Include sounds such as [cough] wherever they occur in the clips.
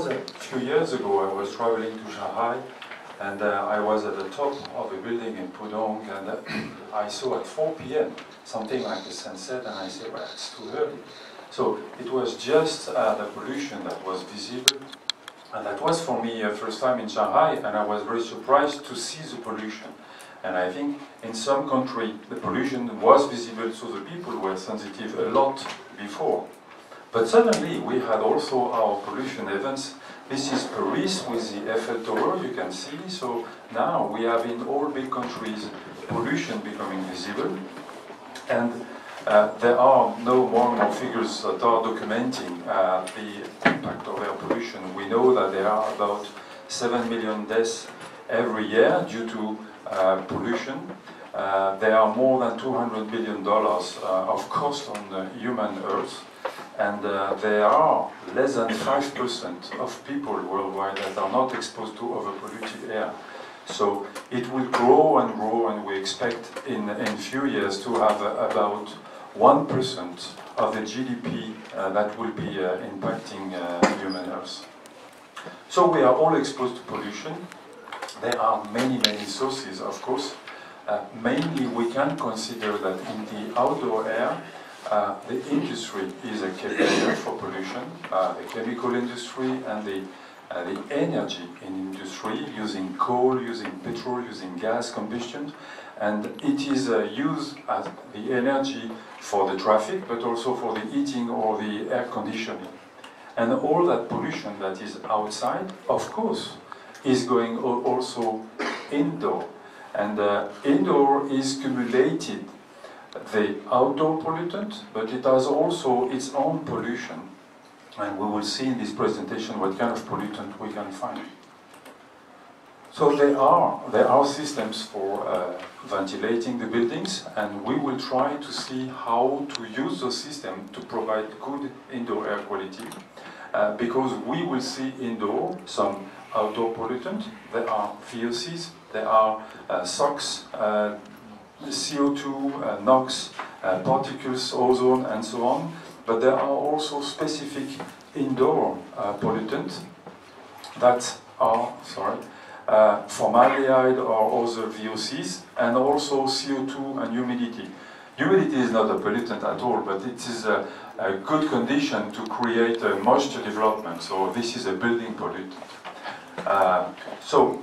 was a few years ago. I was traveling to Shanghai and uh, I was at the top of a building in Pudong and uh, I saw at 4 p.m. something like the sunset and I said, well, it's too early. So it was just uh, the pollution that was visible and that was for me a first time in Shanghai and I was very surprised to see the pollution. And I think in some country the pollution was visible so the people were sensitive a lot before. But suddenly we had also our pollution events this is Paris with the Eiffel Tower, you can see. So now we have in all big countries pollution becoming visible. And uh, there are no more and more figures that are documenting uh, the impact of air pollution. We know that there are about 7 million deaths every year due to uh, pollution. Uh, there are more than $200 billion uh, of cost on the human earth and uh, there are less than 5% of people worldwide that are not exposed to overpolluted air. So it will grow and grow, and we expect in a few years to have uh, about 1% of the GDP uh, that will be uh, impacting uh, human health. So we are all exposed to pollution. There are many, many sources, of course. Uh, mainly, we can consider that in the outdoor air, uh, the industry is a carrier for pollution, uh, the chemical industry and the, uh, the energy in industry using coal, using petrol, using gas combustion. And it is uh, used as the energy for the traffic, but also for the heating or the air conditioning. And all that pollution that is outside, of course, is going also indoor. And uh, indoor is cumulated the outdoor pollutant, but it has also its own pollution. And we will see in this presentation what kind of pollutant we can find. So there are, there are systems for uh, ventilating the buildings, and we will try to see how to use the system to provide good indoor air quality. Uh, because we will see indoor some outdoor pollutant. There are VOCs, there are uh, SOx, uh, CO2, uh, NOx, uh, particles, ozone, and so on. But there are also specific indoor uh, pollutants that are, sorry, uh, formaldehyde or other VOCs, and also CO2 and humidity. Humidity is not a pollutant at all, but it is a, a good condition to create a moisture development. So this is a building pollutant. Uh, so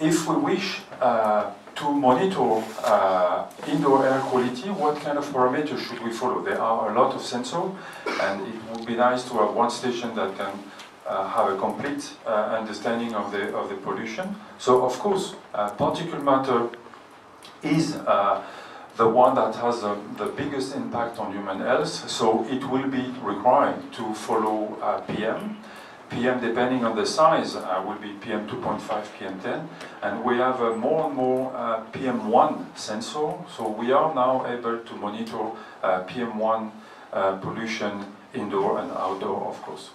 if we wish uh, to monitor uh, indoor air quality, what kind of parameters should we follow? There are a lot of sensors, and it would be nice to have one station that can uh, have a complete uh, understanding of the, of the pollution. So, of course, uh, particulate matter is uh, the one that has the biggest impact on human health, so it will be required to follow uh, PM. PM, depending on the size, uh, will be PM 2.5, PM 10. And we have uh, more and more uh, PM1 sensor, so we are now able to monitor uh, PM1 uh, pollution indoor and outdoor, of course.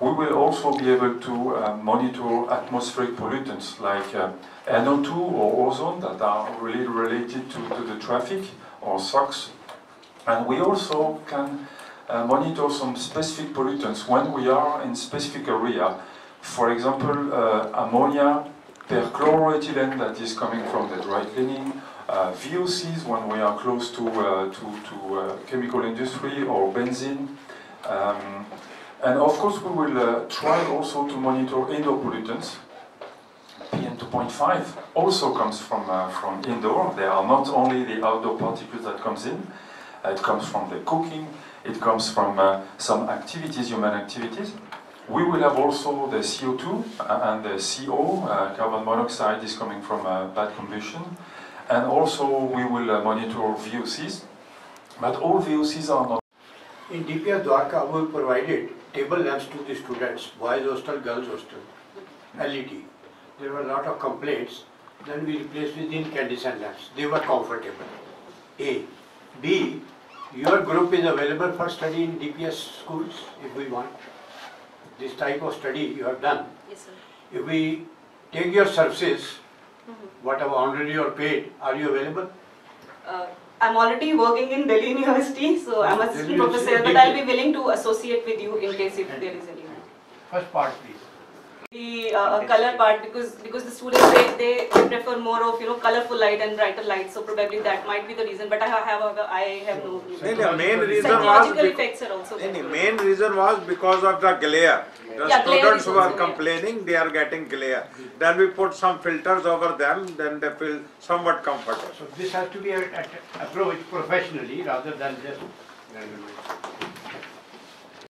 We will also be able to uh, monitor atmospheric pollutants like NO2 or ozone that are really related to, to the traffic or SOx. And we also can uh, monitor some specific pollutants when we are in specific area. For example, uh, ammonia, perchloroethylene that is coming from the dry cleaning, uh, VOCs when we are close to, uh, to, to uh, chemical industry or benzene. Um, and of course we will uh, try also to monitor indoor pollutants. PM2.5 also comes from, from indoor. They are not only the outdoor particles that comes in, it comes from the cooking, it comes from uh, some activities, human activities. We will have also the CO2 uh, and the CO, uh, carbon monoxide is coming from bad combustion. And also we will monitor VOCs, but all VOCs are not. In DPS Dwarka, we provided table lamps to the students, boys hostel, girls hostel, LED. There were a lot of complaints. Then we replaced with incandescent lamps. They were comfortable. A. B. Your group is available for study in DPS schools if we want. This type of study you have done. Yes, sir. If we take your services, Mm -hmm. whatever already you are paid, are you available? Uh, I'm already working in Delhi [laughs] University, so I'm a assistant professor, but I'll be willing to associate with you in case if there is any. First part, please the uh, uh, color part because because the students they, they prefer more of you know colorful light and brighter light. So probably that might be the reason but I have I have no no, no main reason was effects are also no, main reason was because of the glare. The yeah, students who are complaining they are getting glare. Then we put some filters over them then they feel somewhat comfortable. So this has to be approached professionally rather than just